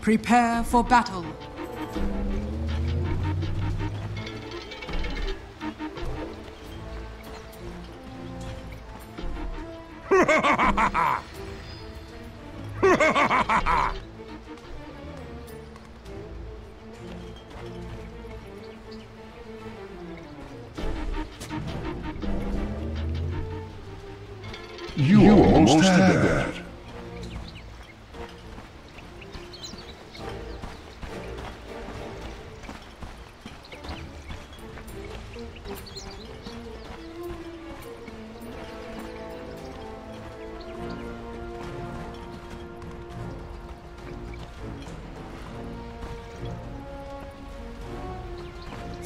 Prepare for battle. You, almost, had, that.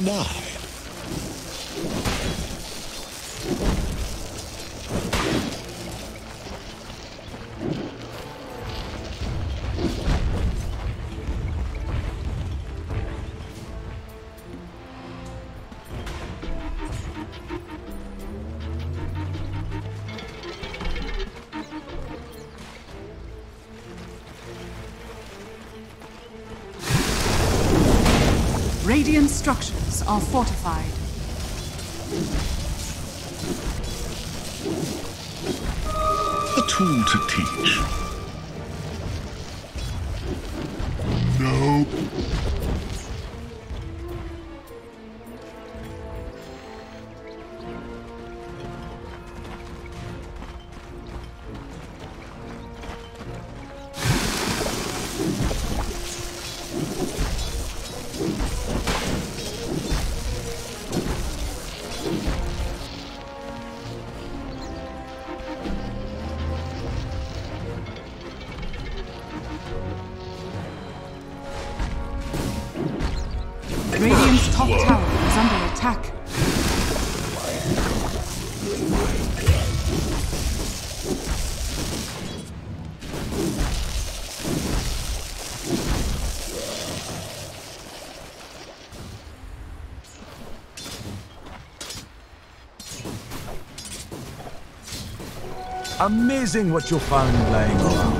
Have Radiant structures are fortified. A tool to teach. No. Amazing what you found lying around.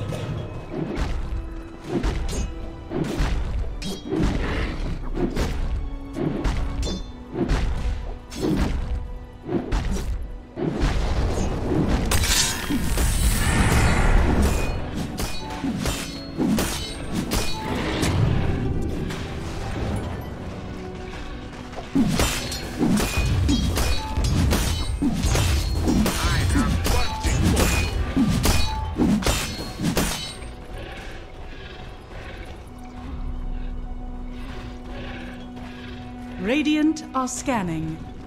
Radiant are scanning.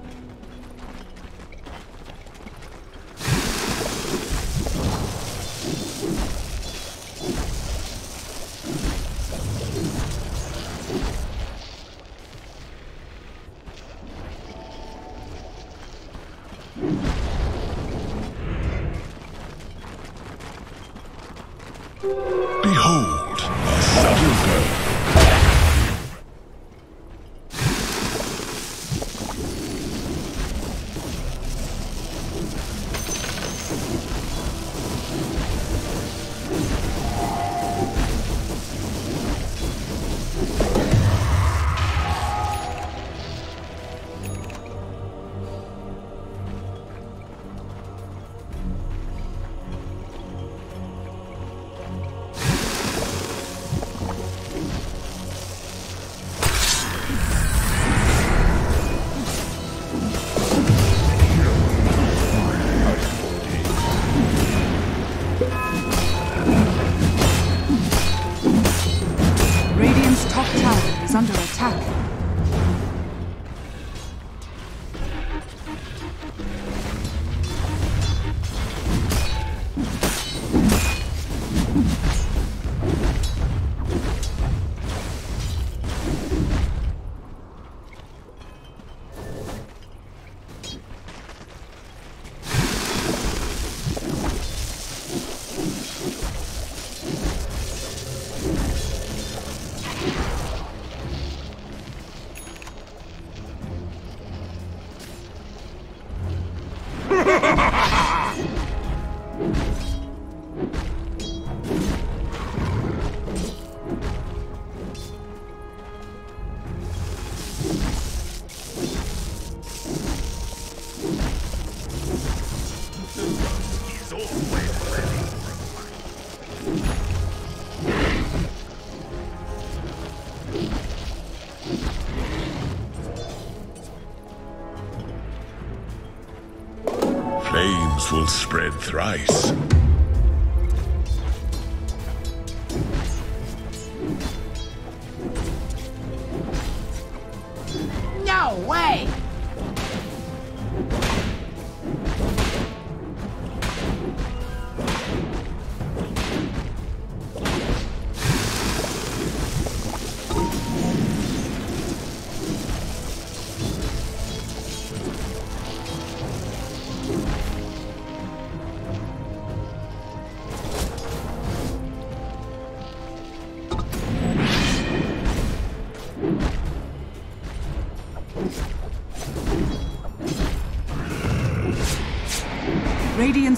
Thrice. No way!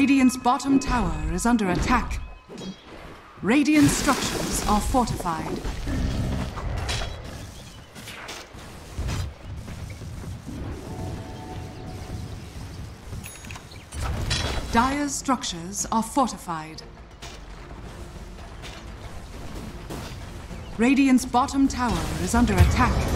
Radiant's bottom tower is under attack. Radiant structures are fortified. Dire's structures are fortified. Radiant's bottom tower is under attack.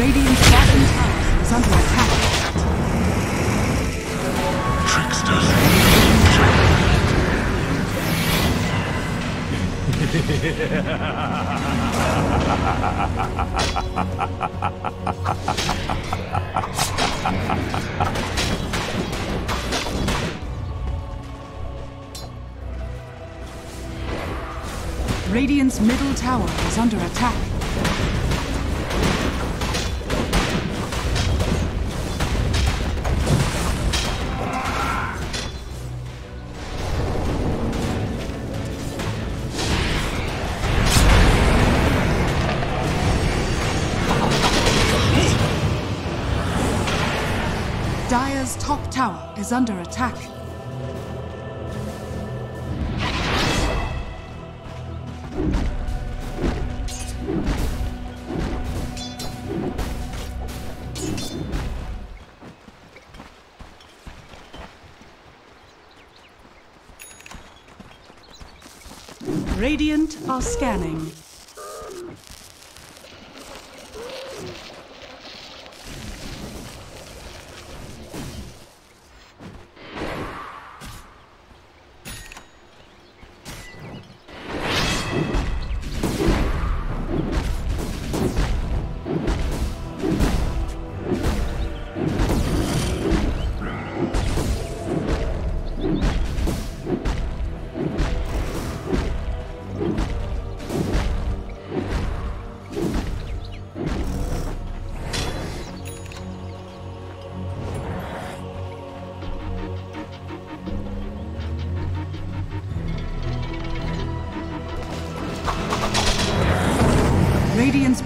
Radiant's bottom tower is under attack. Tricksters. Radiant's middle tower is under attack. Tower is under attack. Radiant are scanning.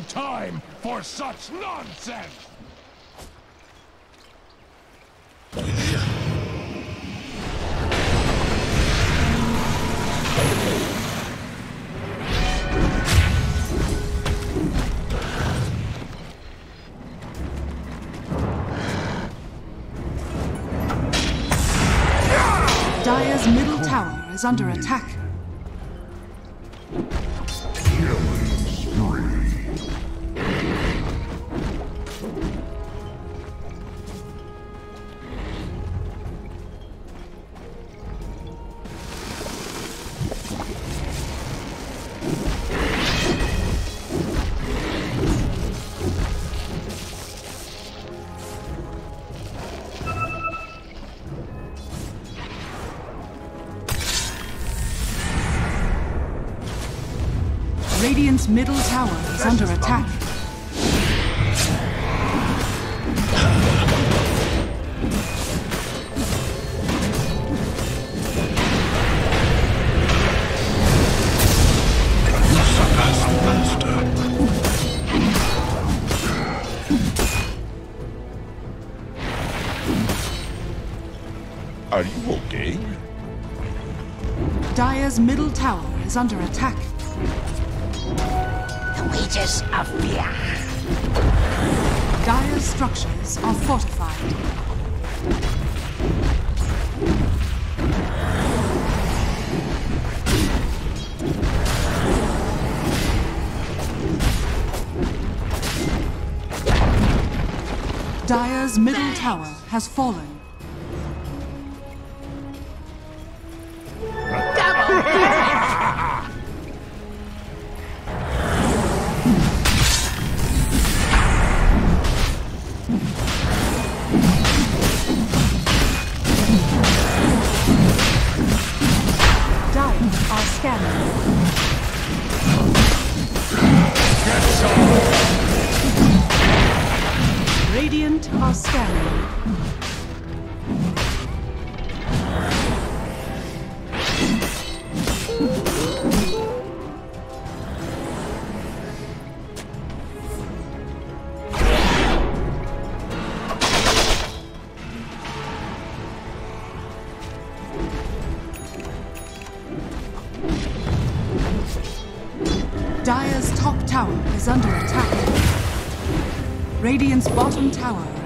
Time for such nonsense! Dire's middle tower is under attack. Dire's middle tower is under attack. The wages of fear. Dire's structures are fortified. Dire's middle tower has fallen. Scanning. Radiant are scanning.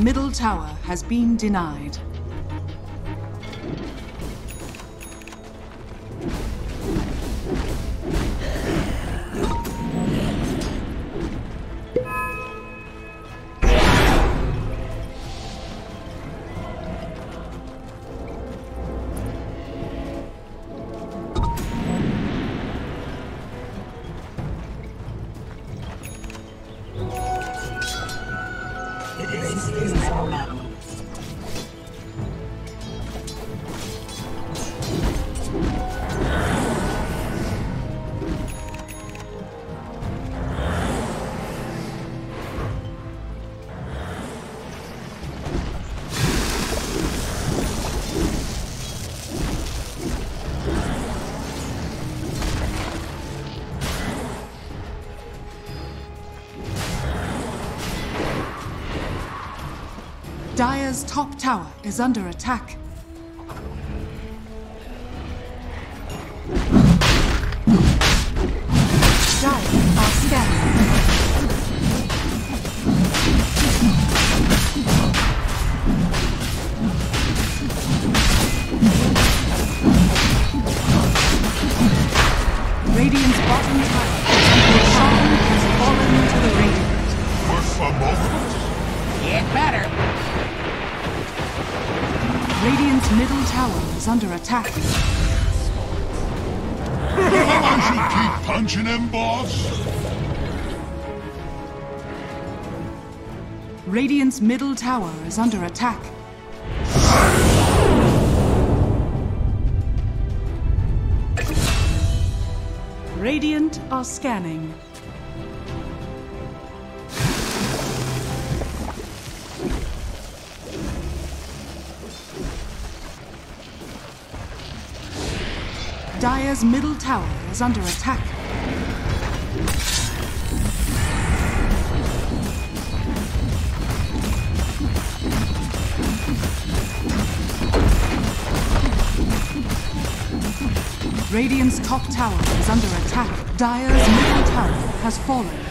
Middle tower has been denied. Dire's top tower is under attack. Dire are scanning. Radiant's bottom tower Roshan has fallen to the Radiant. Worth a moment. Get better. Radiant's middle tower is under attack. I should keep punching him, boss. Radiant's middle tower is under attack. Radiant are scanning. Dire's middle tower is under attack. Radiant's top tower is under attack. Dire's middle tower has fallen.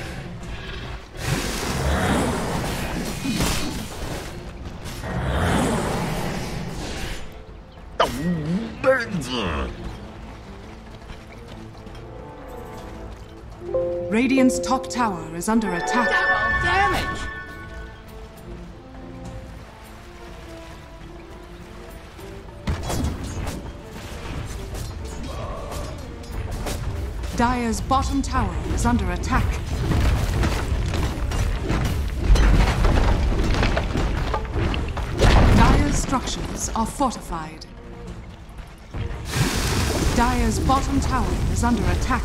Radiant's top tower is under attack. Damage. Dire's bottom tower is under attack. Dire's structures are fortified. Dire's bottom tower is under attack.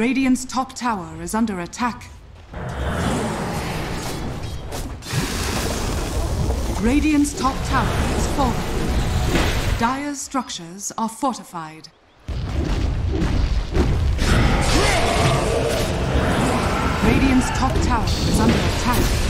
Radiant's top tower is under attack. Radiant's top tower is falling. Dire's structures are fortified. Radiant's top tower is under attack.